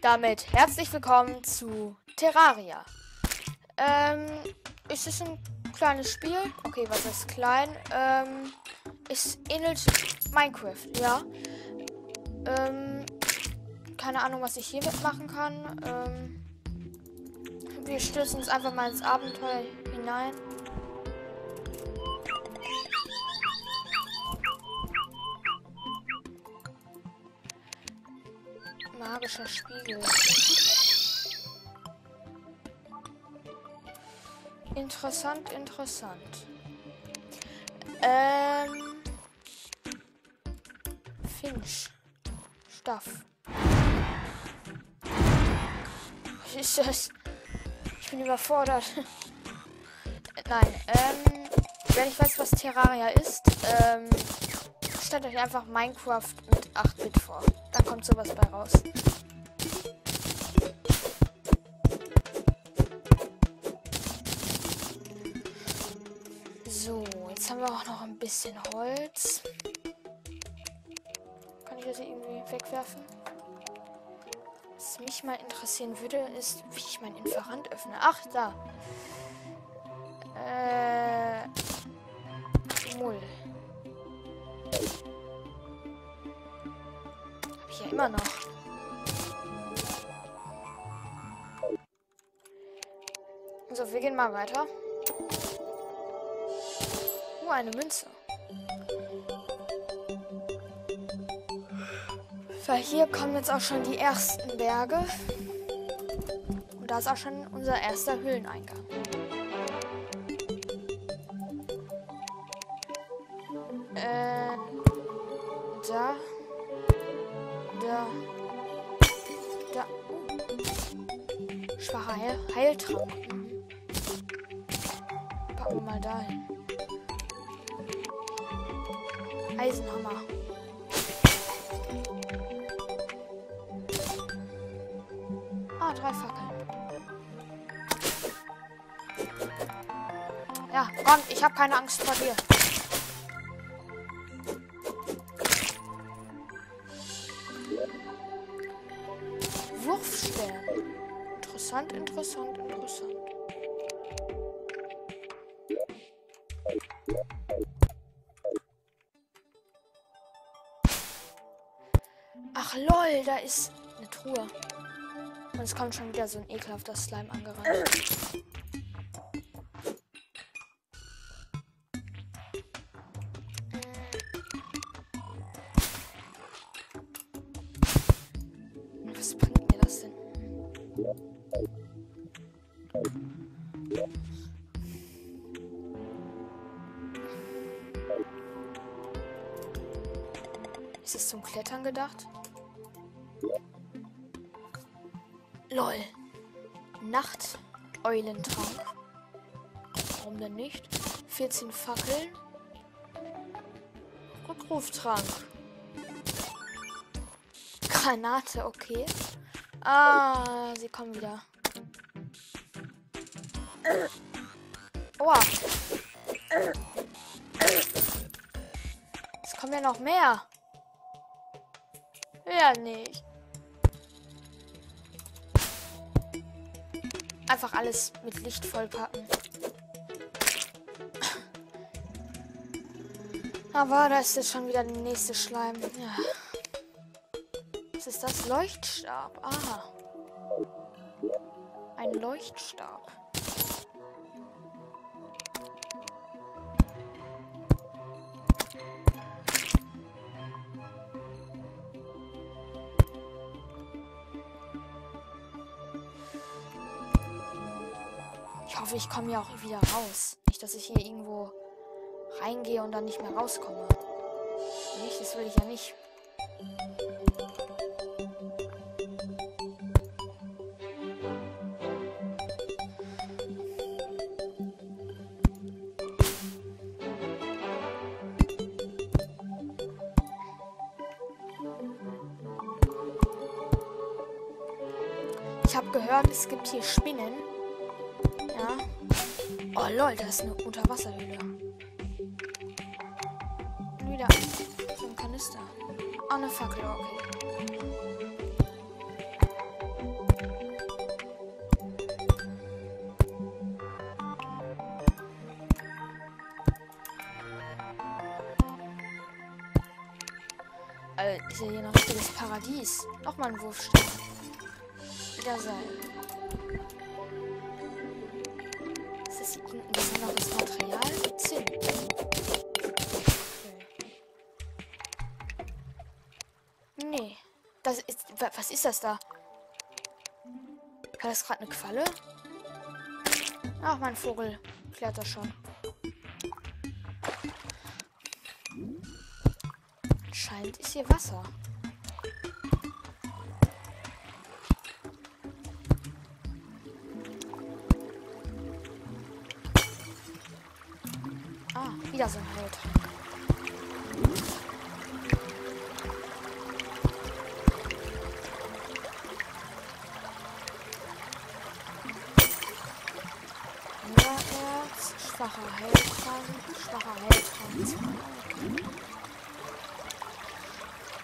damit herzlich willkommen zu Terraria. Ähm, es ist ein kleines Spiel. Okay, was ist klein? Ähm, es ähnelt Minecraft, ja. Ähm, keine Ahnung, was ich hiermit machen kann. Ähm, wir stürzen uns einfach mal ins Abenteuer hinein. Magischer Spiegel. Interessant, interessant. Ähm. Finch. Staff. Was ist das? Ich bin überfordert. Nein, ähm. Wenn ich weiß, was Terraria ist, ähm. Stellt euch einfach Minecraft mit 8-Bit vor. Dann kommt sowas bei raus. So, jetzt haben wir auch noch ein bisschen Holz. Kann ich das irgendwie wegwerfen? Was mich mal interessieren würde, ist, wie ich mein Inferant öffne. Ach, da. Äh. Mull. Ich ja immer noch. So, wir gehen mal weiter. Uh, eine Münze. Weil hier kommen jetzt auch schon die ersten Berge. Und da ist auch schon unser erster Höhleneingang. Heil Heiltrank. Mhm. Packen wir mal dahin. Eisenhammer. Ah, drei Fackeln. Ja, komm, ich habe keine Angst vor dir. Interessant, interessant. Ach lol, da ist eine Truhe. Und es kommt schon wieder so ein ekelhafter Slime angerannt. Gedacht? Lol. Nachteulentrank. Warum denn nicht? 14 Fackeln. Rückruftrank. Granate, okay. Ah, sie kommen wieder. Oha. Es kommen ja noch mehr. Ja, nicht. Einfach alles mit Licht vollpacken. Aber da ist jetzt schon wieder der nächste Schleim. Ja. Was ist das? Leuchtstab. Aha. Ein Leuchtstab. Ich hoffe, ich komme hier auch wieder raus. Nicht, dass ich hier irgendwo reingehe und dann nicht mehr rauskomme. Nicht? Das will ich ja nicht. Ich habe gehört, es gibt hier Spinnen. Oh lol, das ist eine Unterwasserhöhle. Und wieder so ein Kanister. Ah, oh, eine Fackel, okay. Alter, ist ja hier noch richtiges Paradies. Nochmal ein Wurfstück. Wieder sein. Was ist das da? War das gerade eine Qualle? Ach, mein Vogel klärt das schon. Anscheinend ist hier Wasser. Ah, wieder so ein Heiltrank. Schwacher Heiltrank, schwacher Heiltrank.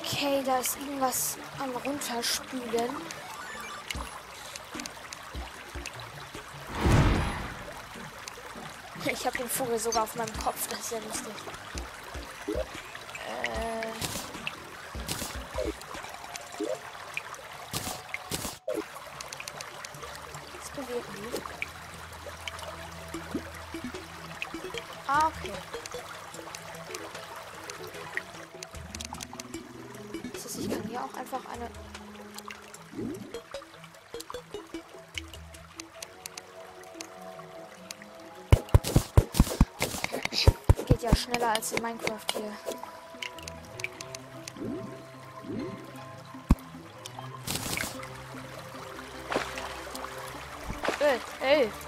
Okay, da ist irgendwas am runterspülen. Ich habe den Vogel sogar auf meinem Kopf, das ist ja lustig. Äh Was bewegt die? Ah, okay. Das heißt, ich kann hier auch einfach eine... Geht ja schneller als in Minecraft hier. Ey, ey.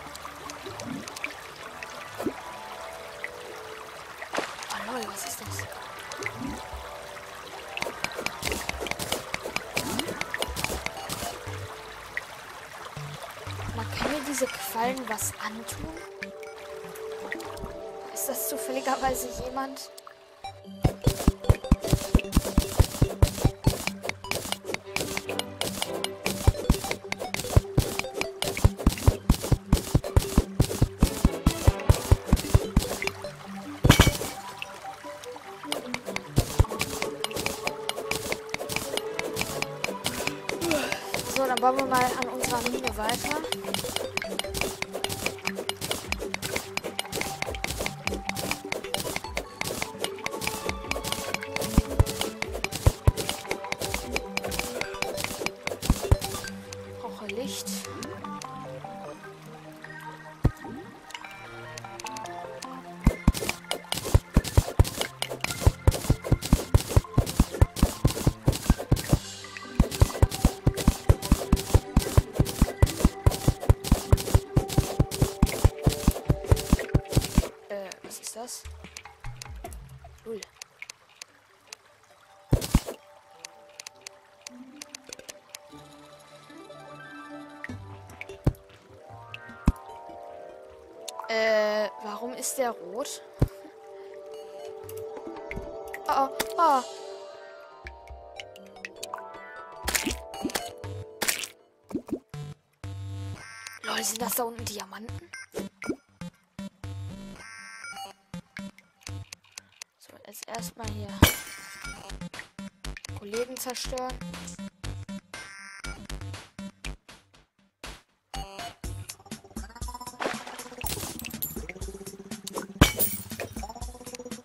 Zufälligerweise jemand? Null. Äh, warum ist der rot? Oh, oh, oh. Lol, sind das da unten Diamanten? Jetzt erstmal hier Kollegen zerstören.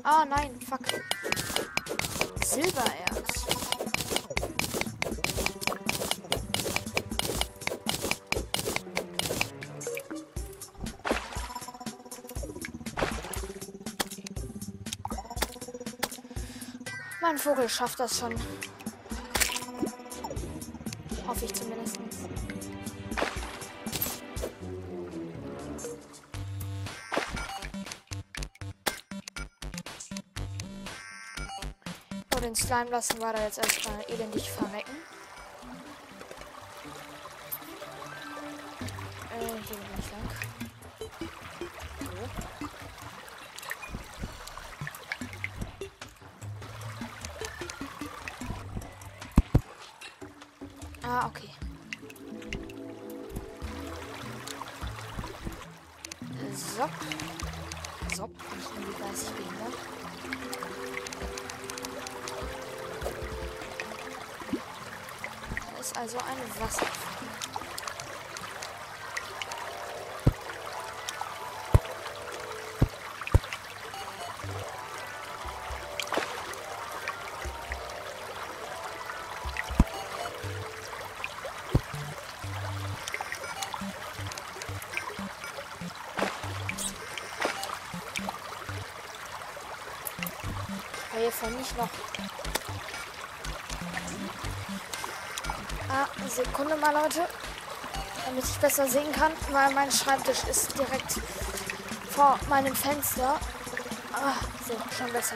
Ah, nein, fuck. Silbererz. Mein Vogel schafft das schon. Hoffe ich zumindest. So, den Slime lassen wir da jetzt erstmal elendig verrecken. Äh, hier bin ich lang. Ah, okay. Sop. Sop, ich irgendwie weiß ich wen. Da ist also ein Wasserfall. Fand ich noch. Ah, Sekunde mal, Leute. Damit ich besser sehen kann, weil mein Schreibtisch ist direkt vor meinem Fenster. Ah, so, schon besser.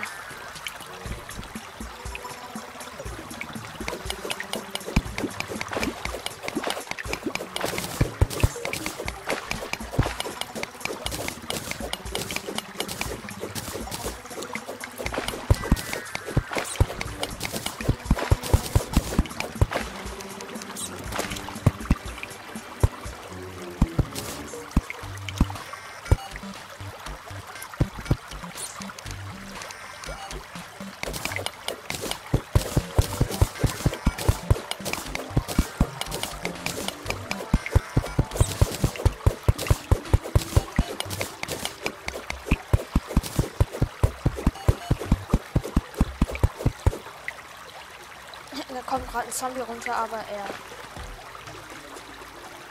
Kommt gerade ein Zombie runter, aber er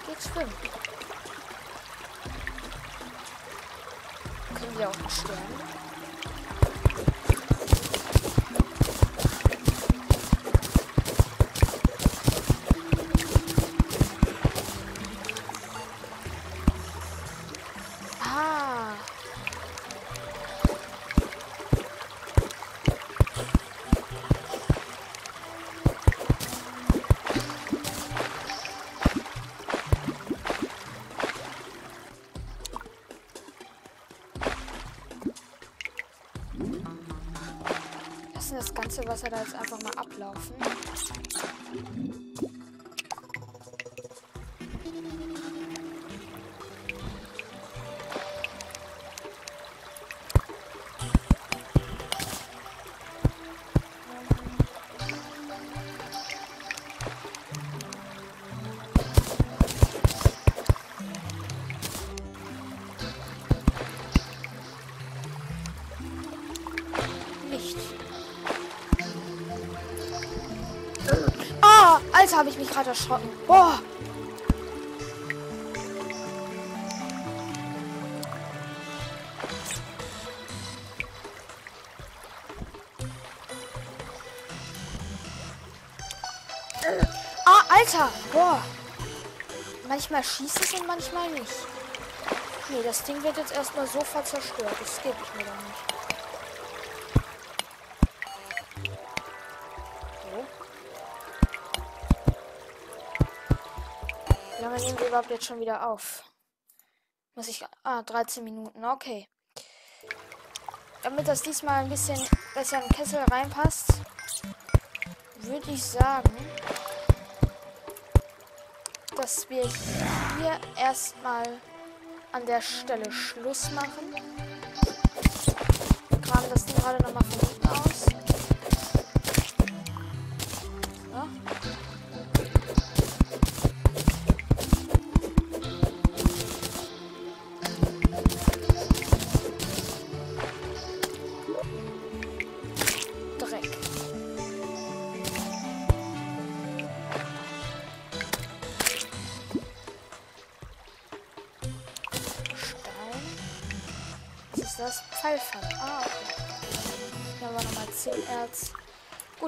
geht schwimmen. Können wir auch sterben? Wasser da jetzt einfach mal ablaufen. Gerade erschrocken. Boah. Ah, Alter. Boah. Manchmal schießt es und manchmal nicht. Nee, das Ding wird jetzt erstmal sofort zerstört. Das gebe ich mir doch nicht. Lange nehmen wir überhaupt jetzt schon wieder auf? Muss ich. Ah, 13 Minuten, okay. Damit das diesmal ein bisschen besser in den Kessel reinpasst, würde ich sagen, dass wir hier erstmal an der Stelle Schluss machen. Wir graben das Ding gerade nochmal von unten aus.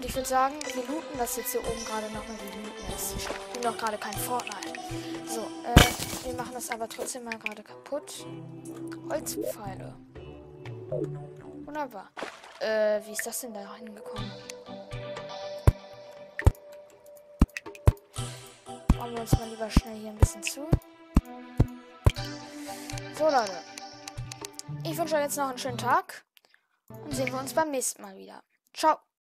Gut, ich würde sagen, wir looten das jetzt hier oben gerade nochmal. Wir looten es. Ich bin doch gerade kein Fortnite. So, äh, wir machen das aber trotzdem mal gerade kaputt. Holzpfeile. Wunderbar. Äh, wie ist das denn da hingekommen? Machen wir uns mal lieber schnell hier ein bisschen zu. So, Leute. Ich wünsche euch jetzt noch einen schönen Tag und sehen wir uns beim nächsten Mal wieder. Ciao.